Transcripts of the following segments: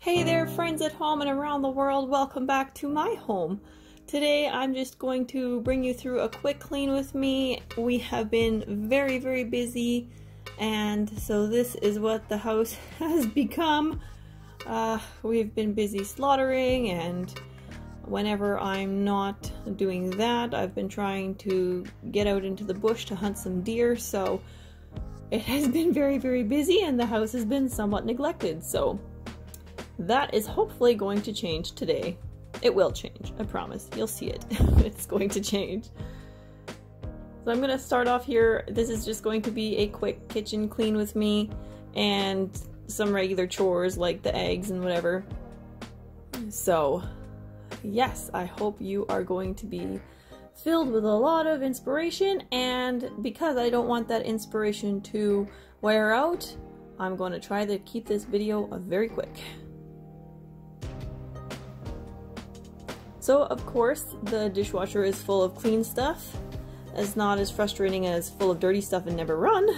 Hey there, friends at home and around the world. Welcome back to my home. Today, I'm just going to bring you through a quick clean with me. We have been very, very busy, and so this is what the house has become. Uh, we've been busy slaughtering, and whenever I'm not doing that, I've been trying to get out into the bush to hunt some deer, so it has been very, very busy, and the house has been somewhat neglected, so that is hopefully going to change today. It will change, I promise. You'll see it. it's going to change. So I'm going to start off here. This is just going to be a quick kitchen clean with me and some regular chores like the eggs and whatever. So, yes, I hope you are going to be filled with a lot of inspiration and because I don't want that inspiration to wear out, I'm going to try to keep this video very quick. So of course the dishwasher is full of clean stuff. It's not as frustrating as full of dirty stuff and never run.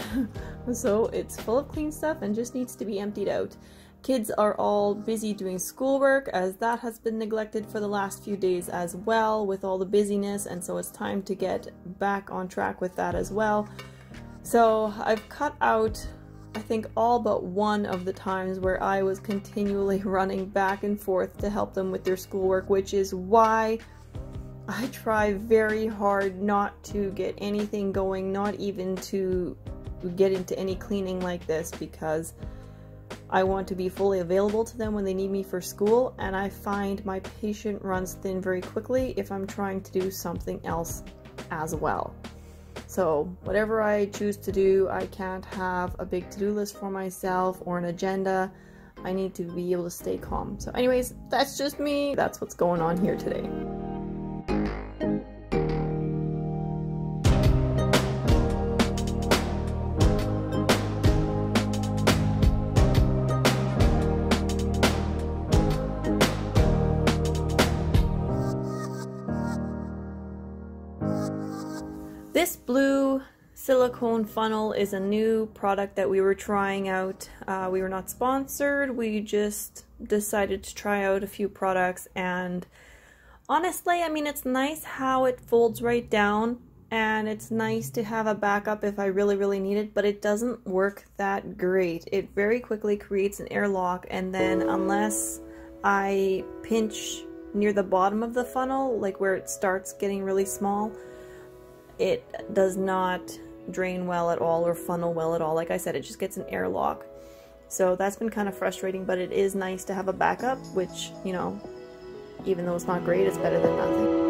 so it's full of clean stuff and just needs to be emptied out. Kids are all busy doing schoolwork as that has been neglected for the last few days as well with all the busyness and so it's time to get back on track with that as well. So I've cut out I think all but one of the times where I was continually running back and forth to help them with their schoolwork, which is why I try very hard not to get anything going, not even to get into any cleaning like this because I want to be fully available to them when they need me for school, and I find my patient runs thin very quickly if I'm trying to do something else as well. So, whatever I choose to do, I can't have a big to do list for myself or an agenda. I need to be able to stay calm. So, anyways, that's just me. That's what's going on here today. This blue silicone funnel is a new product that we were trying out. Uh, we were not sponsored, we just decided to try out a few products and honestly, I mean, it's nice how it folds right down and it's nice to have a backup if I really, really need it, but it doesn't work that great. It very quickly creates an airlock and then unless I pinch near the bottom of the funnel, like where it starts getting really small, it does not drain well at all or funnel well at all. Like I said, it just gets an airlock. So that's been kind of frustrating, but it is nice to have a backup, which, you know, even though it's not great, it's better than nothing.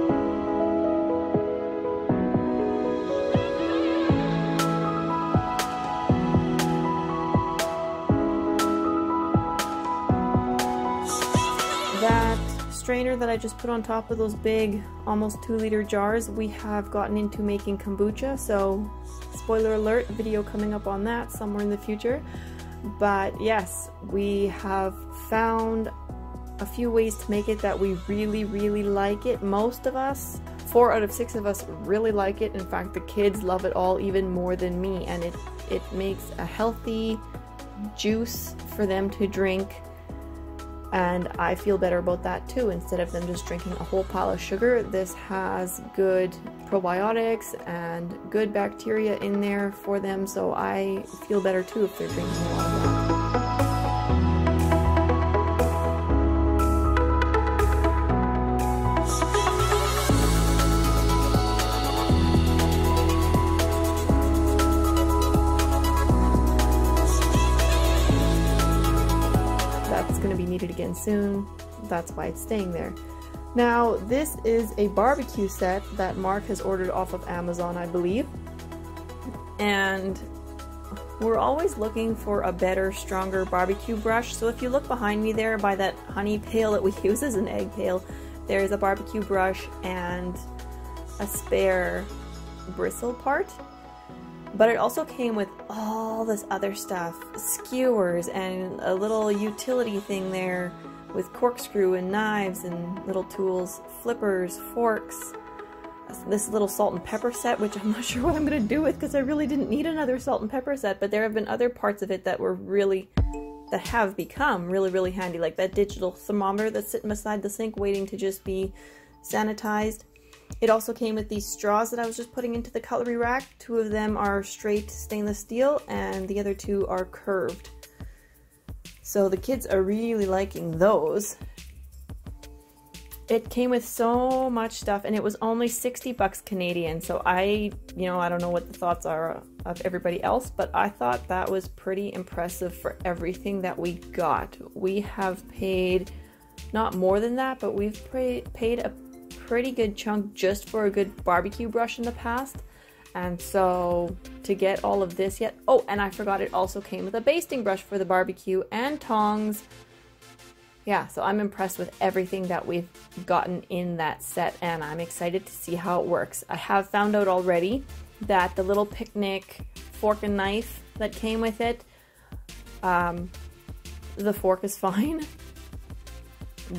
Strainer that I just put on top of those big, almost two liter jars, we have gotten into making kombucha. So, spoiler alert, video coming up on that somewhere in the future. But yes, we have found a few ways to make it that we really, really like it. Most of us, four out of six of us, really like it. In fact, the kids love it all even more than me, and it it makes a healthy juice for them to drink and I feel better about that too. Instead of them just drinking a whole pile of sugar, this has good probiotics and good bacteria in there for them, so I feel better too if they're drinking a lot of that. needed again soon. That's why it's staying there. Now, this is a barbecue set that Mark has ordered off of Amazon, I believe. And we're always looking for a better, stronger barbecue brush. So if you look behind me there by that honey pail that we use as an egg pail, there's a barbecue brush and a spare bristle part but it also came with all this other stuff skewers and a little utility thing there with corkscrew and knives and little tools, flippers, forks, this little salt and pepper set, which I'm not sure what I'm going to do with because I really didn't need another salt and pepper set, but there have been other parts of it that were really that have become really, really handy, like that digital thermometer that's sitting beside the sink waiting to just be sanitized. It also came with these straws that I was just putting into the cutlery rack. Two of them are straight stainless steel and the other two are curved. So the kids are really liking those. It came with so much stuff and it was only 60 bucks Canadian. So I, you know, I don't know what the thoughts are of everybody else, but I thought that was pretty impressive for everything that we got. We have paid not more than that, but we've paid a pretty good chunk just for a good barbecue brush in the past. And so to get all of this yet, oh, and I forgot it also came with a basting brush for the barbecue and tongs. Yeah, so I'm impressed with everything that we've gotten in that set and I'm excited to see how it works. I have found out already that the little picnic fork and knife that came with it, um, the fork is fine,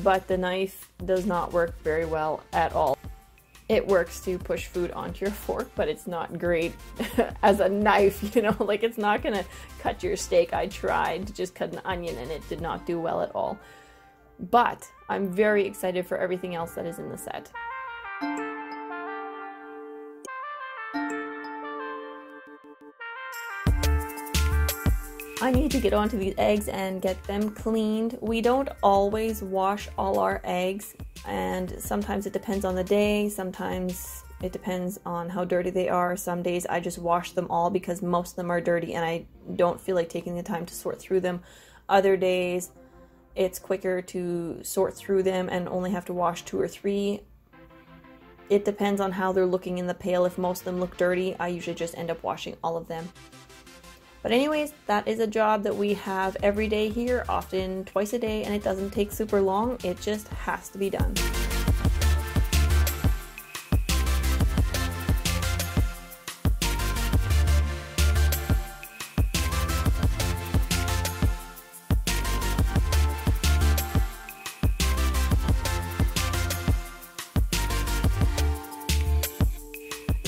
but the knife does not work very well at all. It works to push food onto your fork, but it's not great as a knife, you know, like it's not gonna cut your steak. I tried to just cut an onion and it did not do well at all. But I'm very excited for everything else that is in the set. I need to get onto these eggs and get them cleaned. We don't always wash all our eggs, and sometimes it depends on the day, sometimes it depends on how dirty they are. Some days I just wash them all because most of them are dirty and I don't feel like taking the time to sort through them. Other days it's quicker to sort through them and only have to wash two or three. It depends on how they're looking in the pail. If most of them look dirty, I usually just end up washing all of them. But anyways, that is a job that we have every day here, often twice a day, and it doesn't take super long. It just has to be done.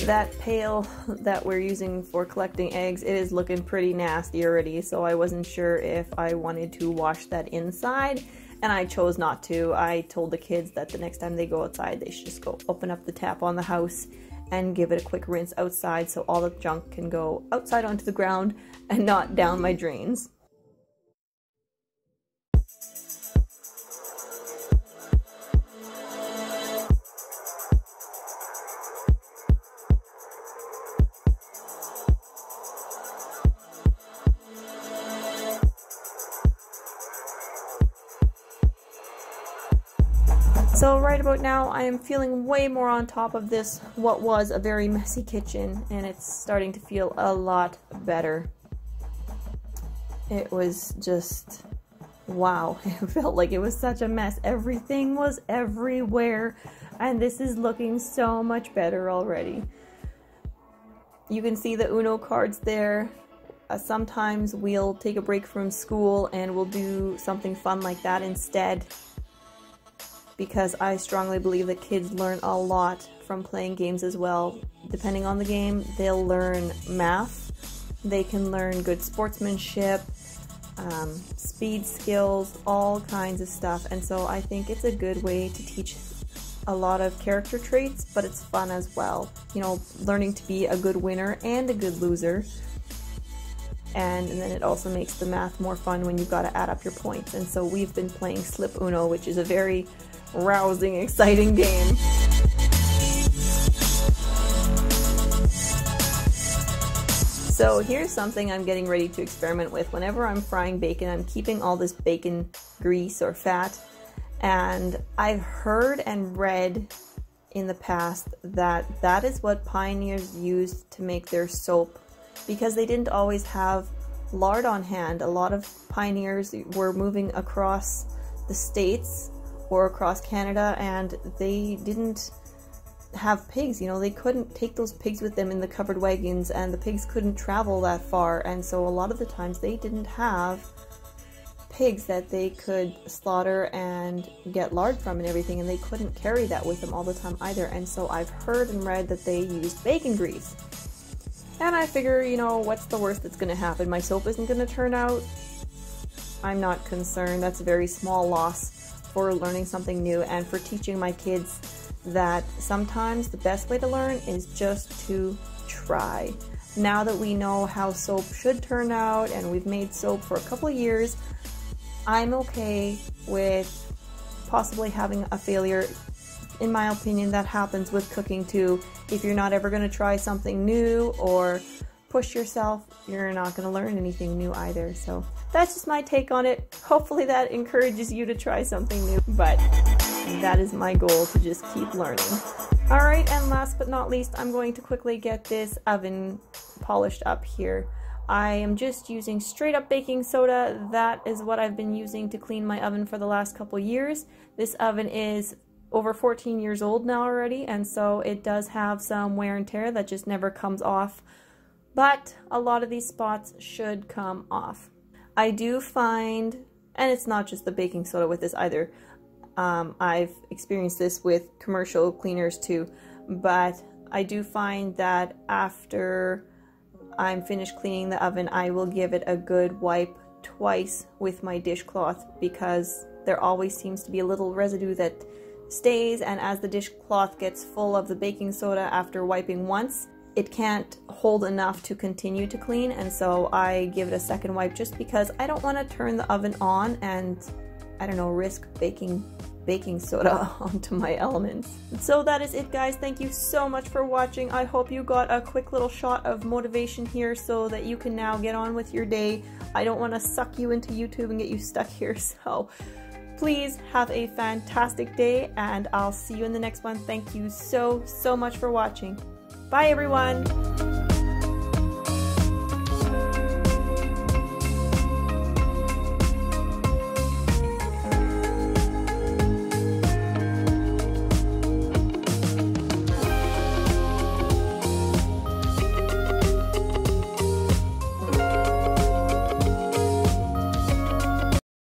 That pail that we're using for collecting eggs, it is looking pretty nasty already, so I wasn't sure if I wanted to wash that inside, and I chose not to. I told the kids that the next time they go outside, they should just go open up the tap on the house and give it a quick rinse outside so all the junk can go outside onto the ground and not down my drains. So right about now, I am feeling way more on top of this, what was a very messy kitchen, and it's starting to feel a lot better. It was just, wow, it felt like it was such a mess. Everything was everywhere, and this is looking so much better already. You can see the Uno cards there. Uh, sometimes we'll take a break from school and we'll do something fun like that instead because I strongly believe that kids learn a lot from playing games as well. Depending on the game, they'll learn math, they can learn good sportsmanship, um, speed skills, all kinds of stuff. And so I think it's a good way to teach a lot of character traits, but it's fun as well. You know, learning to be a good winner and a good loser. And, and, then it also makes the math more fun when you've got to add up your points. And so we've been playing Flip Uno, which is a very rousing, exciting game. So here's something I'm getting ready to experiment with. Whenever I'm frying bacon, I'm keeping all this bacon grease or fat. And I've heard and read in the past that that is what pioneers used to make their soap because they didn't always have lard on hand. A lot of pioneers were moving across the states or across Canada and they didn't have pigs, you know, they couldn't take those pigs with them in the covered wagons and the pigs couldn't travel that far and so a lot of the times they didn't have pigs that they could slaughter and get lard from and everything and they couldn't carry that with them all the time either and so I've heard and read that they used bacon grease. And I figure, you know, what's the worst that's going to happen? My soap isn't going to turn out I'm not concerned. That's a very small loss for learning something new and for teaching my kids that sometimes the best way to learn is just to try. Now that we know how soap should turn out and we've made soap for a couple years, I'm okay with possibly having a failure. In my opinion, that happens with cooking too. If you're not ever going to try something new or push yourself, you're not going to learn anything new either. So that's just my take on it. Hopefully, that encourages you to try something new, but that is my goal to just keep learning. Alright, and last but not least, I'm going to quickly get this oven polished up here. I am just using straight up baking soda. That is what I've been using to clean my oven for the last couple years. This oven is over 14 years old now already, and so it does have some wear and tear that just never comes off. But a lot of these spots should come off. I do find, and it's not just the baking soda with this either, um, I've experienced this with commercial cleaners too, but I do find that after I'm finished cleaning the oven, I will give it a good wipe twice with my dishcloth because there always seems to be a little residue that stays and as the dishcloth gets full of the baking soda after wiping once, it can't hold enough to continue to clean and so I give it a second wipe just because I don't want to turn the oven on and I don't know, risk baking baking soda onto my elements. So that is it guys, thank you so much for watching. I hope you got a quick little shot of motivation here so that you can now get on with your day. I don't want to suck you into YouTube and get you stuck here, so please have a fantastic day and I'll see you in the next one. Thank you so, so much for watching. Bye everyone!